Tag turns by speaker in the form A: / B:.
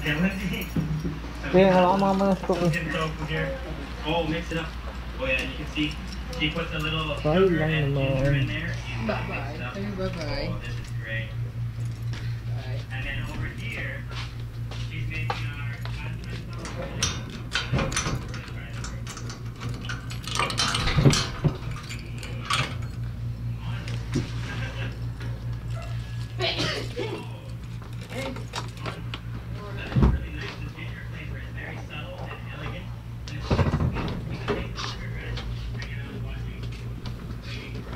A: Okay, hawakan mga mga scoop.
B: So from here. Oh, mix it up. Oh yeah, you can see she puts a little
A: Bye
B: sugar and
A: naman.
B: ginger in there.
C: Bye-bye.
B: mix it up.
C: Bye-bye.
B: Oh, this is great.